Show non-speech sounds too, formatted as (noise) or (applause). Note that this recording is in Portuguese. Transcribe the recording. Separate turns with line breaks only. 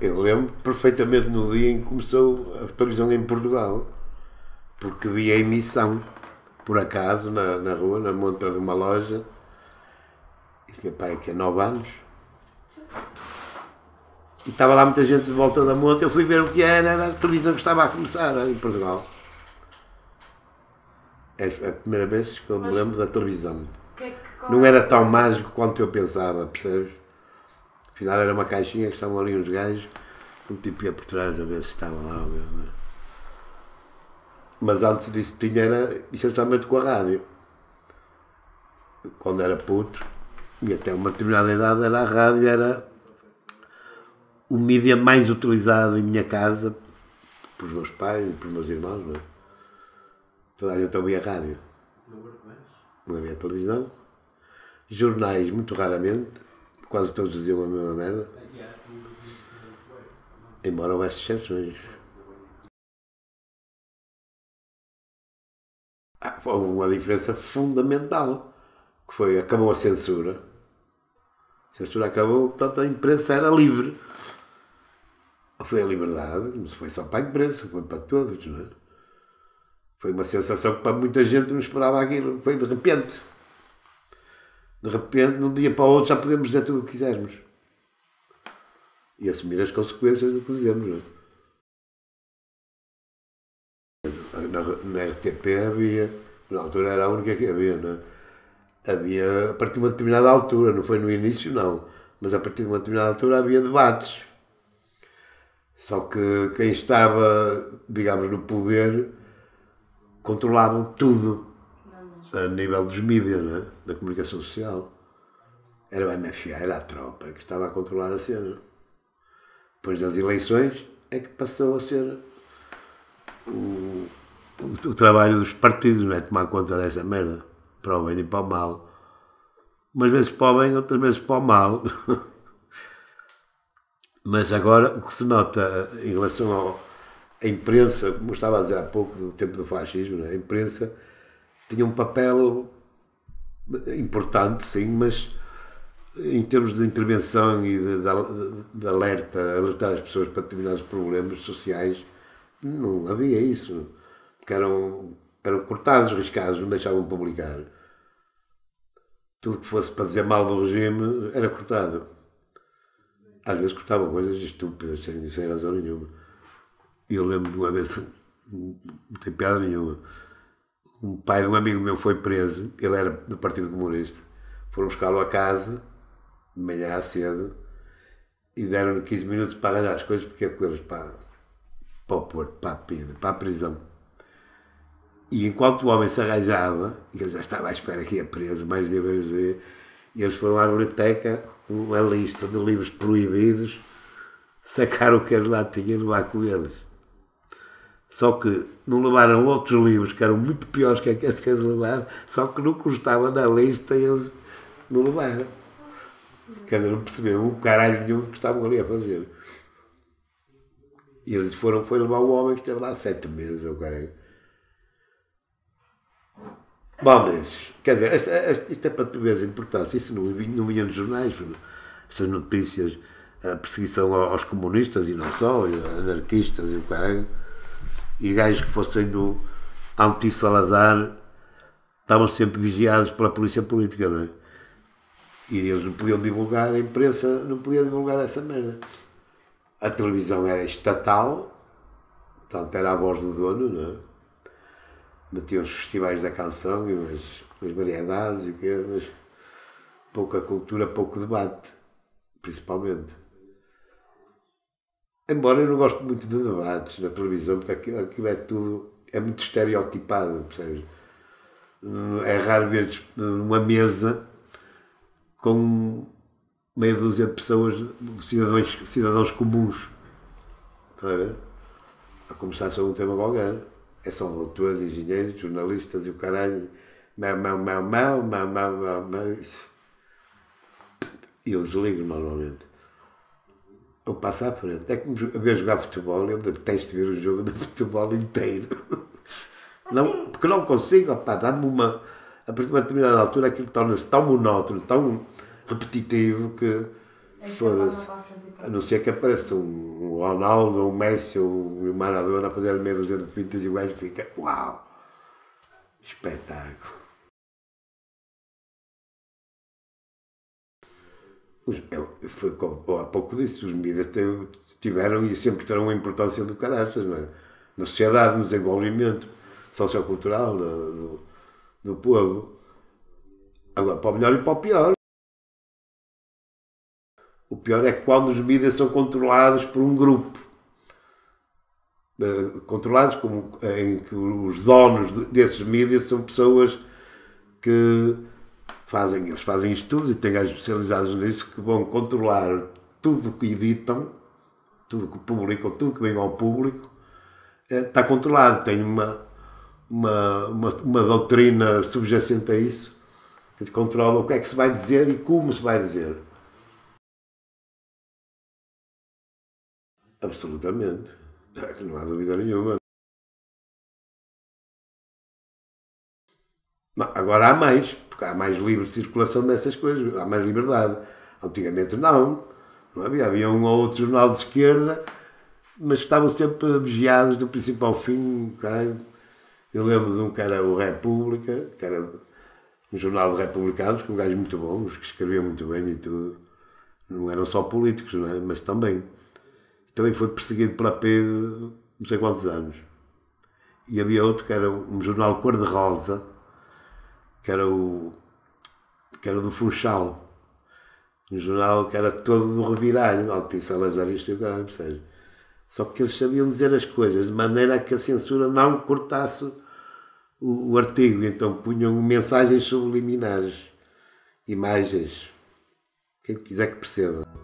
Eu lembro perfeitamente no dia em que começou a televisão em Portugal, porque vi a emissão, por acaso, na, na rua, na montra de uma loja, e tinha pai aqui há nove anos. E estava lá muita gente de volta da montra, eu fui ver o que era, era a televisão que estava a começar em Portugal. É a primeira vez que eu me lembro da televisão.
Que é que-
Não
é-
era tão mágico quanto eu pensava, percebes? Afinal era uma caixinha que estavam ali uns gajos, um tipo ia por trás a ver se estava lá. Mas antes disso tinha era essencialmente com a rádio. Quando era puto, e até uma determinada idade era a rádio, era o mídia mais utilizado em minha casa, pelos meus pais e pelos meus irmãos, não é? Toda a gente ouvia rádio. Não havia televisão. Jornais, muito raramente. Quase todos diziam a mesma merda. Embora houvesse exceções. Ah, Houve uma diferença fundamental. Que foi, acabou a censura. A censura acabou, portanto a imprensa era livre. Foi a liberdade, não foi só para a imprensa, foi para todos, não é? Foi uma sensação que para muita gente não esperava aquilo. Foi de repente. De repente, de um dia para o outro, já podemos dizer tudo o que quisermos. E assumir as consequências do que dizemos. Não é? na, na RTP havia, na altura era a única que havia, é? Havia, a partir de uma determinada altura, não foi no início, não, mas a partir de uma determinada altura havia debates. Só que quem estava, digamos, no poder controlavam tudo a nível dos mídias, é? da comunicação social. Era o MFA, era a tropa que estava a controlar a cena. Depois das eleições é que passou a ser o, o, o trabalho dos partidos, não é? Tomar conta desta merda, para o bem e para o mal. Umas vezes para o bem, outras vezes para o mal. (laughs) Mas agora o que se nota em relação à imprensa, como estava a dizer há pouco, no tempo do fascismo, não é? a imprensa tinha um papel importante, sim, mas em termos de intervenção e de, de, de alerta, alertar as pessoas para determinados problemas sociais, não havia isso. Porque eram, eram cortados, riscados, não deixavam publicar. Tudo que fosse para dizer mal do regime era cortado. Às vezes cortavam coisas estúpidas, sem, sem razão nenhuma. Eu lembro de uma vez, não tem piada nenhuma, um pai de um amigo meu foi preso, ele era do Partido Comunista. Foram buscá-lo a casa, de manhã cedo, e deram-lhe 15 minutos para arranjar as coisas, porque é com eles para, para o Porto, para a PIDE, para a prisão. E enquanto o homem se arranjava, e ele já estava à espera que ia preso, mais dia, menos dia, e eles foram à biblioteca, uma lista de livros proibidos, sacaram o que eles lá tinham e levar com eles. Só que não levaram outros livros que eram muito piores que aqueles que eles levaram, só que não constava na lista eles não levaram. Quer dizer, não perceberam um caralho nenhum que estavam ali a fazer. E eles foram, foram levar o homem que esteve lá sete meses, o caralho. Bom, mas, quer dizer, isto é para tu veres a importância, isso não, não nos jornais, estas notícias, a perseguição aos comunistas e não só, anarquistas e o caralho, e gajos que fossem do anti-Salazar estavam sempre vigiados pela polícia política, não é? E eles não podiam divulgar, a imprensa não podia divulgar essa merda. A televisão era estatal, portanto era a voz do dono, não é? Metiam os festivais da canção e umas, umas variedades e o quê, mas pouca cultura, pouco debate, principalmente. Embora eu não gosto muito de debates na televisão, porque aquilo, aquilo é tudo, é muito estereotipado, percebes? É raro ver uma mesa com meia dúzia de pessoas, cidadãos, cidadãos comuns. A ver? A conversar sobre um tema qualquer. É só doutores, engenheiros, jornalistas e o caralho. Mau, mau, mau, mau, mau, mau, mau, mau. Isso. E eu desligo normalmente. Eu passo à frente. É como ver jogar futebol, eu detesto ver o jogo de futebol inteiro. Não, porque não consigo, dá-me uma. A partir de uma determinada altura aquilo torna-se tão monótono, tão repetitivo que.
É
Foda-se.
a
não ser que apareça um, Ronaldo, um Messi ou um Maradona a fazer meia dúzia de pintas e o gajo fica, uau, espetáculo. Foi como há pouco disse, os mídias tiveram e sempre terão uma importância do caraças, não é? Na sociedade, no desenvolvimento sociocultural do, do, povo. Agora, para o melhor e para o pior. O pior é quando os mídias são controlados por um grupo. Controlados como em que os donos desses mídias são pessoas que fazem, eles fazem estudos e têm gajos especializados nisso que vão controlar tudo que editam, tudo que publicam, tudo que vem ao público, é, está controlado. Tem uma, uma, uma, uma doutrina subjacente a isso que controla o que é que se vai dizer e como se vai dizer. Absolutamente. Não há dúvida nenhuma. agora há mais, porque há mais livre circulação dessas coisas, há mais liberdade. Antigamente não. Não havia, havia um ou outro jornal de esquerda, mas estavam sempre vigiados do princípio ao fim. Eu lembro de um que era o República, que era um jornal de republicanos, com gajos muito bons, que escreviam muito bem e tudo. Não eram só políticos, não é? mas também também foi perseguido pela P não sei quantos anos. E havia outro que era um jornal cor-de-rosa, que era o que era do Funchal. Um jornal que era todo do reviralho, Altice Salazarista e o caralho, seja. Só que eles sabiam dizer as coisas de maneira que a censura não cortasse o, o artigo, então punham mensagens subliminares, imagens. Quem quiser que perceba.